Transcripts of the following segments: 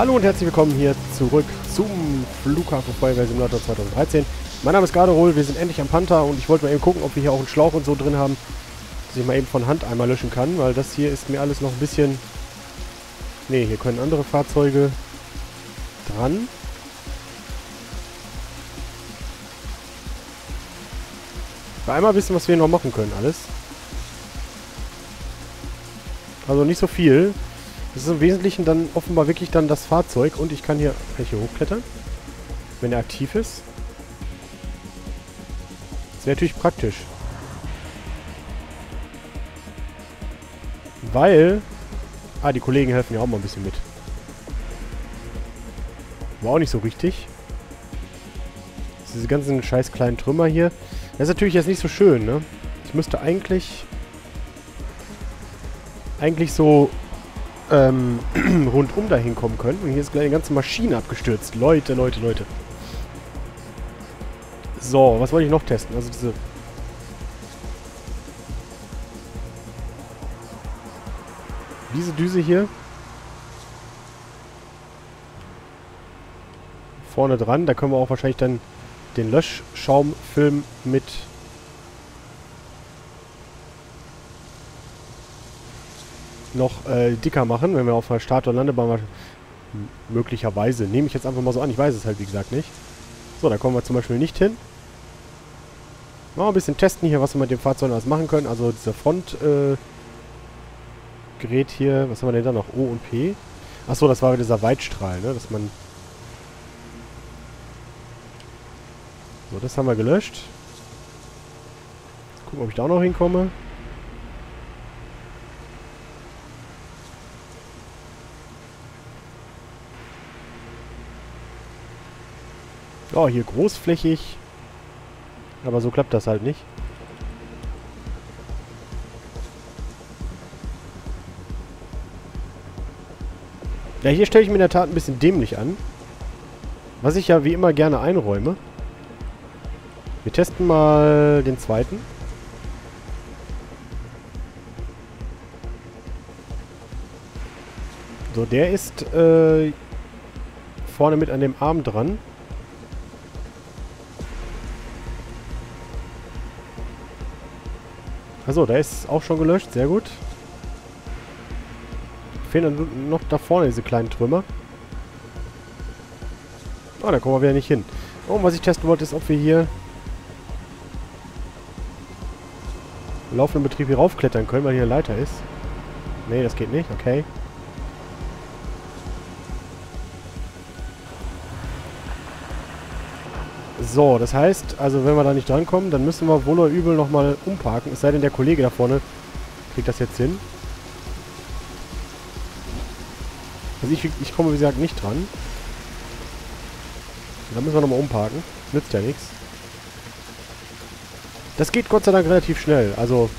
Hallo und herzlich willkommen hier zurück zum Flughafen Feuerwehr Simulator 2013. Mein Name ist Garderol, wir sind endlich am Panther und ich wollte mal eben gucken, ob wir hier auch einen Schlauch und so drin haben, dass ich mal eben von Hand einmal löschen kann, weil das hier ist mir alles noch ein bisschen... Ne, hier können andere Fahrzeuge dran. Bei einmal wissen, was wir noch machen können, alles. Also nicht so viel. Das ist im Wesentlichen dann offenbar wirklich dann das Fahrzeug. Und ich kann hier, kann ich hier hochklettern? Wenn er aktiv ist. Das wäre natürlich praktisch. Weil... Ah, die Kollegen helfen ja auch mal ein bisschen mit. War auch nicht so richtig. Diese ganzen scheiß kleinen Trümmer hier. Das ist natürlich jetzt nicht so schön, ne? Ich müsste eigentlich... Eigentlich so ähm, rundum dahin kommen können. Und hier ist gleich eine ganze Maschine abgestürzt. Leute, Leute, Leute. So, was wollte ich noch testen? Also diese... Diese Düse hier. Vorne dran. Da können wir auch wahrscheinlich dann den Löschschaumfilm mit noch äh, dicker machen, wenn wir auf der Start- und Landebahn möglicherweise. Nehme ich jetzt einfach mal so an. Ich weiß es halt, wie gesagt, nicht. So, da kommen wir zum Beispiel nicht hin. Mal ein bisschen testen hier, was wir mit dem Fahrzeug alles machen können. Also dieser Frontgerät äh, hier. Was haben wir denn da noch? O und P. Achso, das war dieser Weitstrahl, ne? Dass man... So, das haben wir gelöscht. Gucken, ob ich da auch noch hinkomme. Oh, hier großflächig. Aber so klappt das halt nicht. Ja, hier stelle ich mir in der Tat ein bisschen dämlich an. Was ich ja wie immer gerne einräume. Wir testen mal den zweiten. So, der ist äh, vorne mit an dem Arm dran. Achso, der ist auch schon gelöscht. Sehr gut. Fehlen dann noch da vorne diese kleinen Trümmer. Oh, da kommen wir wieder nicht hin. Oh, was ich testen wollte, ist, ob wir hier im laufenden Betrieb hier raufklettern können, weil hier eine Leiter ist. Nee, das geht nicht. Okay. So, das heißt, also wenn wir da nicht drankommen, dann müssen wir wohl oder übel nochmal umparken. Es sei denn, der Kollege da vorne kriegt das jetzt hin. Also ich, ich komme, wie gesagt, nicht dran. Da müssen wir nochmal umparken. Nützt ja nichts. Das geht Gott sei Dank relativ schnell. Also,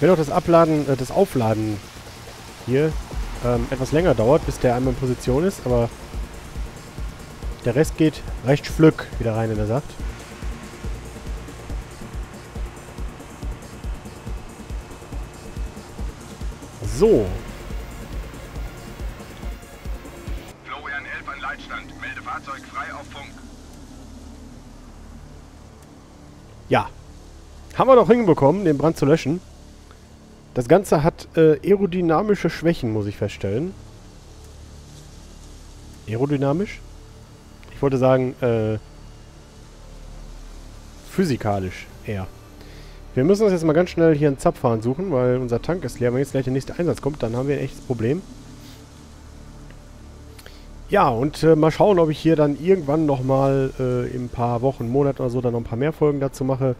wenn auch das Abladen, äh, das Aufladen hier ähm, etwas länger dauert, bis der einmal in Position ist, aber der Rest geht recht flück wieder rein in der Saft. So. Florian 11 an Leitstand. Melde Fahrzeug frei auf Funk. Ja. Haben wir doch hinbekommen, den Brand zu löschen. Das Ganze hat äh, aerodynamische Schwächen, muss ich feststellen. Aerodynamisch? Ich wollte sagen, äh, physikalisch eher. Wir müssen uns jetzt mal ganz schnell hier einen Zapfhahn suchen, weil unser Tank ist leer. Wenn jetzt gleich der nächste Einsatz kommt, dann haben wir ein echtes Problem. Ja, und äh, mal schauen, ob ich hier dann irgendwann nochmal äh, in ein paar Wochen, Monaten oder so dann noch ein paar mehr Folgen dazu mache.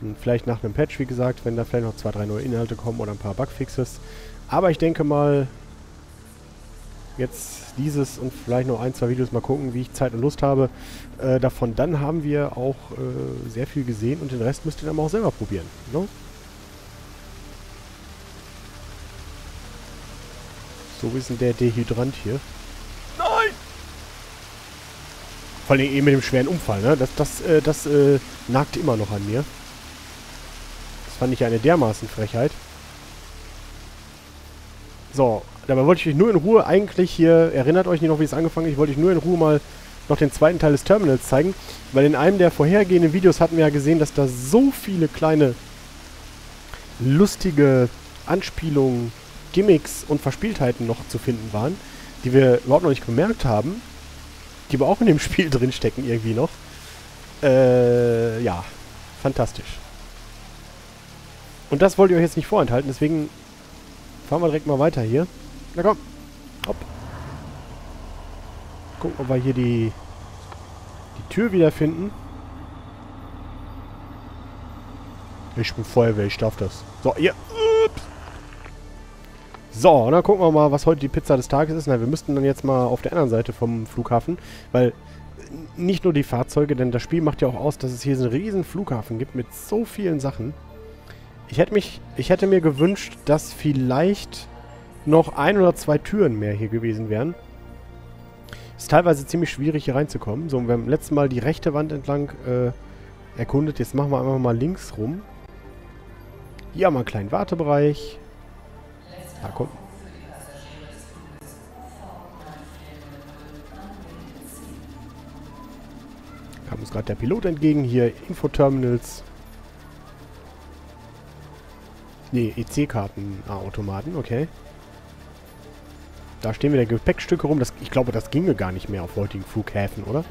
Und vielleicht nach einem Patch, wie gesagt, wenn da vielleicht noch zwei, drei neue Inhalte kommen oder ein paar Bugfixes. Aber ich denke mal, jetzt dieses und vielleicht noch ein, zwei Videos mal gucken, wie ich Zeit und Lust habe. Äh, davon dann haben wir auch äh, sehr viel gesehen und den Rest müsst ihr dann auch selber probieren. Ne? So, ist denn der Dehydrant hier? Nein! Vor allem eben mit dem schweren Unfall, ne? Das, das, äh, das äh, nagt immer noch an mir. Das fand ich eine dermaßen Frechheit. So, dabei wollte ich euch nur in Ruhe eigentlich hier, erinnert euch nicht noch, wie es angefangen ist, ich wollte euch nur in Ruhe mal noch den zweiten Teil des Terminals zeigen, weil in einem der vorhergehenden Videos hatten wir ja gesehen, dass da so viele kleine lustige Anspielungen, Gimmicks und Verspieltheiten noch zu finden waren, die wir überhaupt noch nicht bemerkt haben, die aber auch in dem Spiel drinstecken irgendwie noch. Äh, ja, fantastisch. Und das wollte ich euch jetzt nicht vorenthalten, deswegen fahren wir direkt mal weiter hier. Na komm. Hopp. Gucken, ob wir hier die, die Tür wiederfinden. Ich bin Feuerwehr, ich darf das. So, hier. Ups. So, und dann gucken wir mal, was heute die Pizza des Tages ist. Na, wir müssten dann jetzt mal auf der anderen Seite vom Flughafen, weil nicht nur die Fahrzeuge, denn das Spiel macht ja auch aus, dass es hier so einen riesen Flughafen gibt mit so vielen Sachen. Ich hätte mich, ich hätte mir gewünscht, dass vielleicht noch ein oder zwei Türen mehr hier gewesen wären. Ist teilweise ziemlich schwierig hier reinzukommen. So, wir haben letztes Mal die rechte Wand entlang äh, erkundet. Jetzt machen wir einfach mal links rum. Hier haben wir einen kleinen Wartebereich. Da kommt. Kam uns gerade der Pilot entgegen. Hier Infoterminals. Ne, EC-Karten-Automaten, okay. Da stehen wieder Gepäckstücke rum. Das, ich glaube, das ginge gar nicht mehr auf heutigen Flughäfen, oder?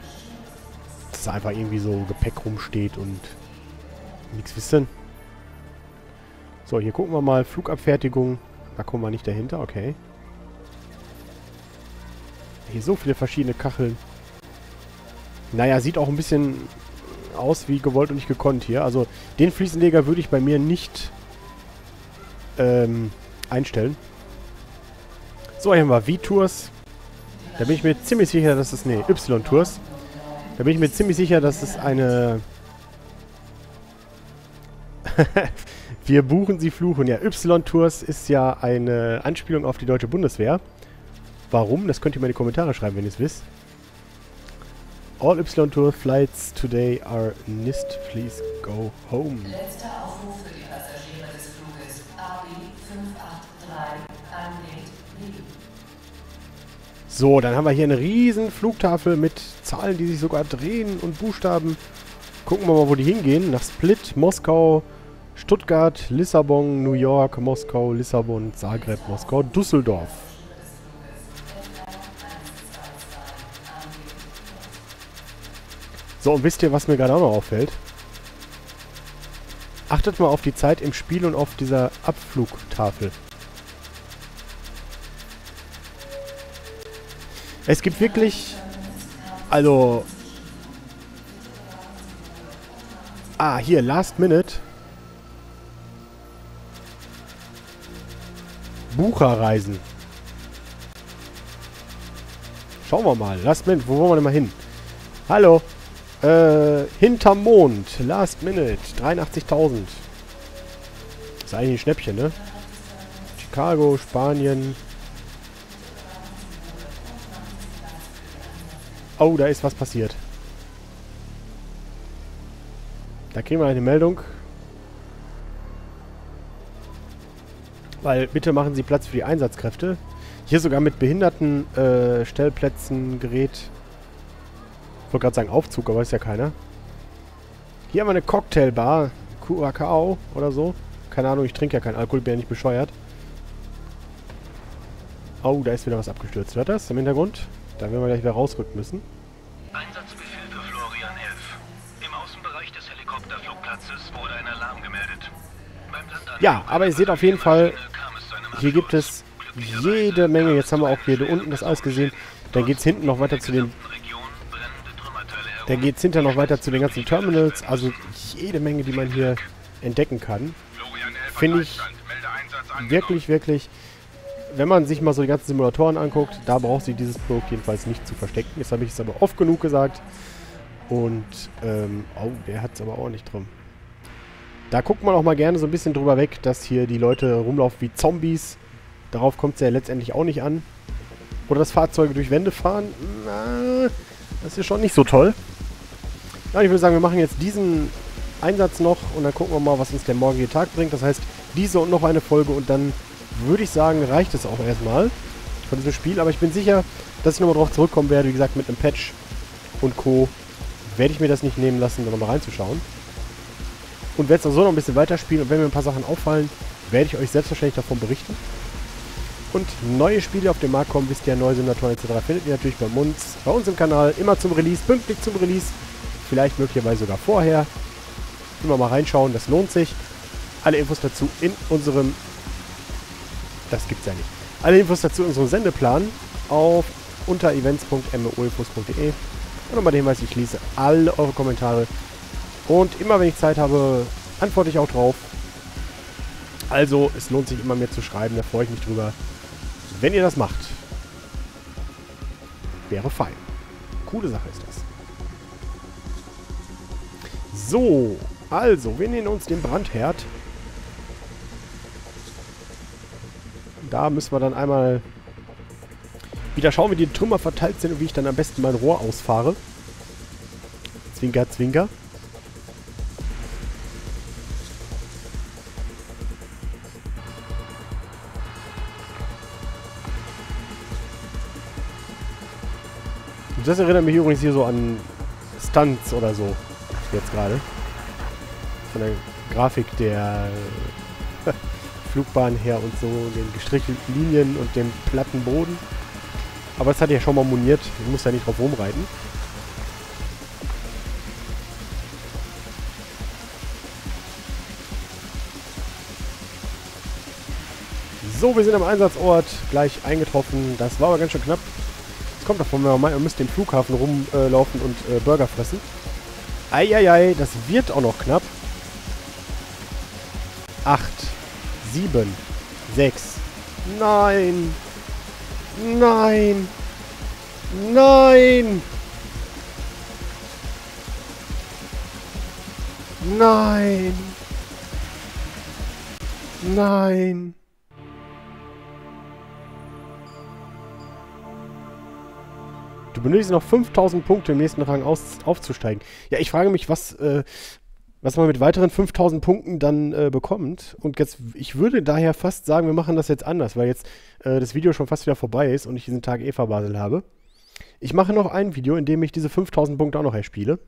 Dass da einfach irgendwie so Gepäck rumsteht und nichts wissen. So, hier gucken wir mal. Flugabfertigung. Da kommen wir nicht dahinter, okay. Hier so viele verschiedene Kacheln. Naja, sieht auch ein bisschen aus wie gewollt und nicht gekonnt hier. Also, den Fliesenleger würde ich bei mir nicht ähm, einstellen. So, hier haben wir V-Tours. Da bin ich mir ziemlich sicher, dass es... Ne, Y-Tours. Da bin ich mir ziemlich sicher, dass es eine... wir buchen sie fluchen. Ja, Y-Tours ist ja eine Anspielung auf die deutsche Bundeswehr. Warum? Das könnt ihr mir in die Kommentare schreiben, wenn ihr es wisst. All Y-Tour flights today are NIST. Please go home. Letzter Aufruf so, dann haben wir hier eine riesen Flugtafel mit Zahlen, die sich sogar drehen und Buchstaben. Gucken wir mal, wo die hingehen. Nach Split, Moskau, Stuttgart, Lissabon, New York, Moskau, Lissabon, Zagreb, Moskau, Düsseldorf. So, und wisst ihr, was mir gerade auch noch auffällt? Achtet mal auf die Zeit im Spiel und auf dieser Abflugtafel. Es gibt wirklich... Also... Ah, hier, Last Minute. Bucherreisen. Schauen wir mal. Last Minute, wo wollen wir denn mal hin? Hallo. Äh, hinterm Mond. Last Minute. 83.000. Ist eigentlich ein Schnäppchen, ne? Chicago, Spanien. Oh, da ist was passiert. Da kriegen wir eine Meldung. Weil, bitte machen Sie Platz für die Einsatzkräfte. Hier sogar mit behinderten äh, Stellplätzen, Gerät. Ich wollte gerade sagen Aufzug, aber ist ja keiner. Hier haben wir eine Cocktailbar. Curacao oder so. Keine Ahnung, ich trinke ja keinen Alkohol, bin ja nicht bescheuert. Oh, da ist wieder was abgestürzt. Hört das im Hintergrund? Da werden wir gleich wieder rausrücken müssen. Einsatzbefehl für Florian 11. Im Außenbereich des Helikopterflugplatzes wurde ein Alarm gemeldet. ja, aber ihr seht auf jeden Fall, hier gibt es jede Menge. Jetzt haben wir auch hier unten das alles gesehen. Dann geht es hinten noch weiter zu den... Dann geht es hinter noch weiter zu den ganzen Terminals. Also jede Menge, die man hier entdecken kann. Finde ich wirklich, wirklich wenn man sich mal so die ganzen Simulatoren anguckt, da braucht sie dieses Produkt jedenfalls nicht zu verstecken. Jetzt habe ich es aber oft genug gesagt. Und, ähm, oh, der hat es aber auch nicht drum. Da guckt man auch mal gerne so ein bisschen drüber weg, dass hier die Leute rumlaufen wie Zombies. Darauf kommt es ja letztendlich auch nicht an. Oder dass Fahrzeuge durch Wände fahren. Na, das ist schon nicht so toll. Ja, ich würde sagen, wir machen jetzt diesen Einsatz noch und dann gucken wir mal, was uns der morgige Tag bringt. Das heißt, diese und noch eine Folge und dann würde ich sagen, reicht es auch erstmal von diesem Spiel. Aber ich bin sicher, dass ich nochmal drauf zurückkommen werde. Wie gesagt, mit einem Patch und Co. werde ich mir das nicht nehmen lassen, da nochmal reinzuschauen. Und werde es auch so noch ein bisschen weiterspielen. Und wenn mir ein paar Sachen auffallen, werde ich euch selbstverständlich davon berichten. Und neue Spiele auf den Markt kommen, wisst ihr, neue Simulatoren etc. findet ihr natürlich bei uns, bei uns im Kanal, immer zum Release, pünktlich zum Release. Vielleicht möglicherweise sogar vorher. Immer mal reinschauen, das lohnt sich. Alle Infos dazu in unserem... Das gibt's ja nicht. Alle Infos dazu in unserem Sendeplan auf unter events.moinfos.de. Und nochmal den Hinweis, ich lese alle eure Kommentare. Und immer wenn ich Zeit habe, antworte ich auch drauf. Also, es lohnt sich immer mehr zu schreiben, da freue ich mich drüber. Wenn ihr das macht, wäre fein. Coole Sache ist das. So, also, wir nehmen uns den Brandherd. Da müssen wir dann einmal wieder schauen, wie die Trümmer verteilt sind und wie ich dann am besten mein Rohr ausfahre. Zwinker, zwinker. Das erinnert mich übrigens hier so an Stunts oder so. Jetzt gerade. Von der Grafik der Flugbahn her und so, den gestrichelten Linien und dem platten Boden. Aber das hat ja schon mal moniert. Ich muss ja nicht drauf rumreiten. So, wir sind am Einsatzort gleich eingetroffen. Das war aber ganz schön knapp. Das kommt davon, wenn man meint, man müsste den Flughafen rumlaufen äh, und äh, Burger fressen. Eieiei, das wird auch noch knapp. 8, 7, 6. Nein. Nein. Nein. Nein. Nein. Du benötigst noch 5000 Punkte im nächsten Rang aus, aufzusteigen. Ja, ich frage mich, was, äh, was man mit weiteren 5000 Punkten dann äh, bekommt. Und jetzt, ich würde daher fast sagen, wir machen das jetzt anders, weil jetzt äh, das Video schon fast wieder vorbei ist und ich diesen Tag Eva Basel habe. Ich mache noch ein Video, in dem ich diese 5000 Punkte auch noch erspiele.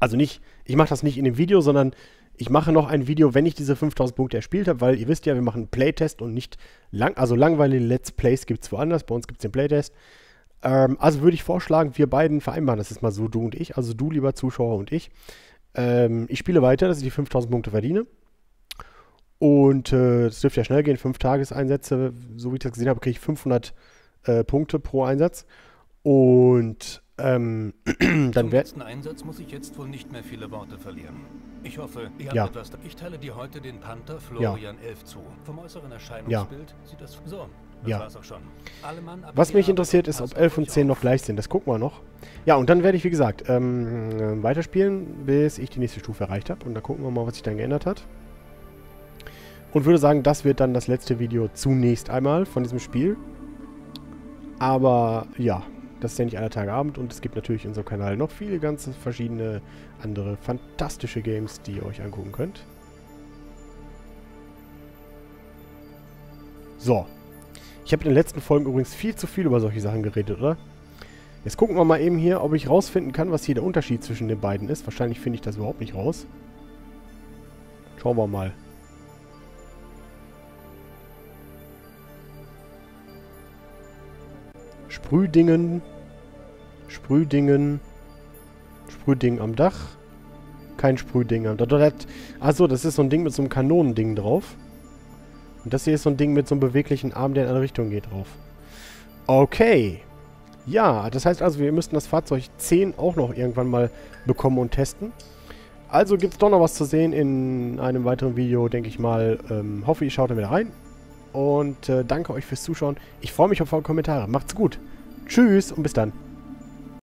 Also nicht, ich mache das nicht in dem Video, sondern ich mache noch ein Video, wenn ich diese 5000 Punkte erspielt habe, weil ihr wisst ja, wir machen einen Playtest und nicht lang, also langweilige Let's Plays gibt es woanders, bei uns gibt es den Playtest. Ähm, also würde ich vorschlagen, wir beiden vereinbaren das ist mal so, du und ich, also du, lieber Zuschauer und ich. Ähm, ich spiele weiter, dass ich die 5000 Punkte verdiene. Und äh, das dürfte ja schnell gehen, 5 Tageseinsätze, so wie ich das gesehen habe, kriege ich 500 äh, Punkte pro Einsatz. Und ähm, dann Zum letzten Einsatz muss ich jetzt wohl nicht mehr viele Worte verlieren. Ich hoffe, ihr habt Ja. etwas. Ich teile dir heute den Panther Florian 11 zu. Vom äußeren Erscheinungsbild sieht das so. Das Ja. war's auch schon. Was mich interessiert, ist, ob passt 11 auf und euch 10 noch gleich sind. Das gucken wir noch. Ja, und dann werde ich, wie gesagt, ähm, äh, weiterspielen, bis ich die nächste Stufe erreicht habe. Und dann gucken wir mal, was sich dann geändert hat. Und würde sagen, das wird dann das letzte Video zunächst einmal von diesem Spiel. Aber ja, das ist ja nicht aller Tage Abend. Und es gibt natürlich in unserem Kanal noch viele ganz verschiedene andere fantastische Games, die ihr euch angucken könnt. So, ich habe in den letzten Folgen übrigens viel zu viel über solche Sachen geredet, oder? Jetzt gucken wir mal eben hier, ob ich rausfinden kann, was hier der Unterschied zwischen den beiden ist. Wahrscheinlich finde ich das überhaupt nicht raus. Schauen wir mal. Sprühdingen. Sprühdingen. Sprühding am Dach. Kein Sprühding am Dach. Achso, das ist so ein Ding mit so einem Kanonending drauf. Und das hier ist so ein Ding mit so einem beweglichen Arm, der in eine Richtung geht drauf. Okay. Ja, das heißt also, wir müssten das Fahrzeug 10 auch noch irgendwann mal bekommen und testen. Also gibt es doch noch was zu sehen in einem weiteren Video, denke ich mal. Ähm, hoffe, ihr schaut da wieder rein. Und äh, danke euch fürs Zuschauen. Ich freue mich auf eure Kommentare. Macht's gut. Tschüss und bis dann.